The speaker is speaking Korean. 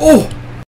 오!